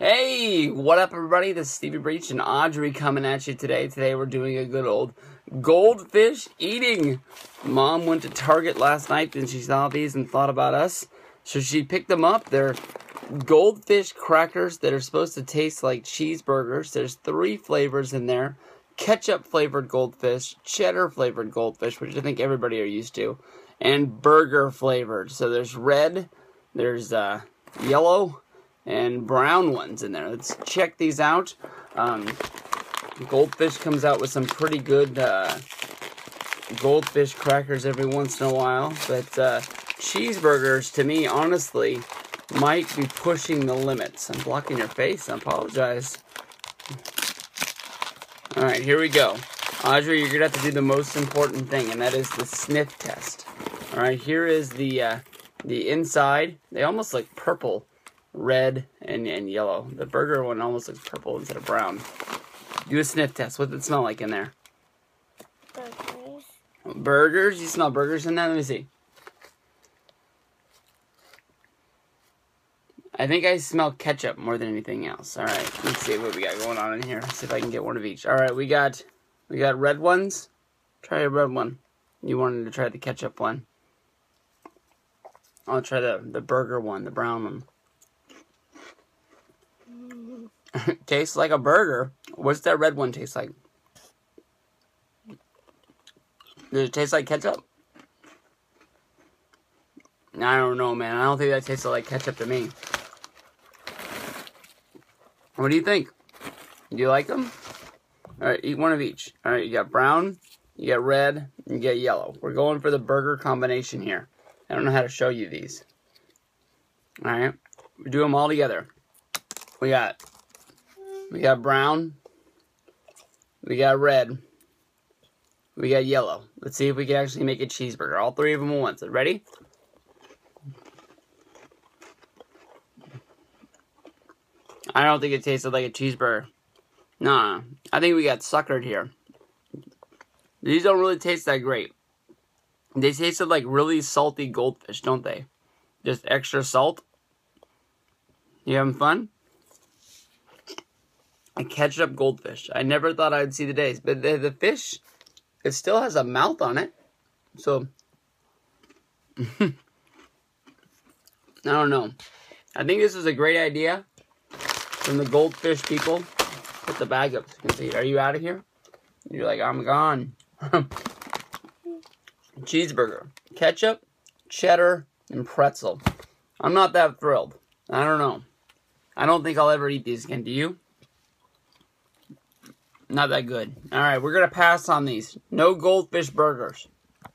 Hey, what up, everybody? This is Stevie Breech and Audrey coming at you today. Today we're doing a good old goldfish eating. Mom went to Target last night and she saw these and thought about us. So she picked them up. They're goldfish crackers that are supposed to taste like cheeseburgers. There's three flavors in there ketchup flavored goldfish, cheddar flavored goldfish, which I think everybody are used to, and burger flavored. So there's red, there's uh, yellow, and brown ones in there. Let's check these out. Um, Goldfish comes out with some pretty good uh, goldfish crackers every once in a while, but uh, cheeseburgers, to me, honestly, might be pushing the limits. I'm blocking your face. I apologize. All right, here we go. Audrey, you're gonna have to do the most important thing, and that is the sniff test. All right, here is the uh, the inside. They almost look purple red and, and yellow. The burger one almost looks purple instead of brown. Do a sniff test. What does it smell like in there? Burgers. Burgers? You smell burgers in there? Let me see. I think I smell ketchup more than anything else. All right, let's see what we got going on in here. see if I can get one of each. All right, we got we got red ones. Try a red one. You wanted to try the ketchup one. I'll try the the burger one, the brown one. tastes like a burger. What's that red one taste like? Does it taste like ketchup? I don't know, man. I don't think that tastes like ketchup to me. What do you think? Do you like them? Alright, eat one of each. Alright, you got brown, you got red, you get yellow. We're going for the burger combination here. I don't know how to show you these. Alright, we do them all together. We got we got brown. We got red. We got yellow. Let's see if we can actually make a cheeseburger. All three of them at once. Ready? I don't think it tasted like a cheeseburger. Nah, I think we got suckered here. These don't really taste that great. They tasted like really salty goldfish, don't they? Just extra salt. You having fun? A ketchup goldfish. I never thought I'd see the days, but the, the fish, it still has a mouth on it. So, I don't know. I think this is a great idea from the goldfish people. Put the bag up so you can see. Are you out of here? You're like, I'm gone. Cheeseburger, ketchup, cheddar, and pretzel. I'm not that thrilled. I don't know. I don't think I'll ever eat these again. Do you? Not that good. All right, we're going to pass on these. No goldfish burgers.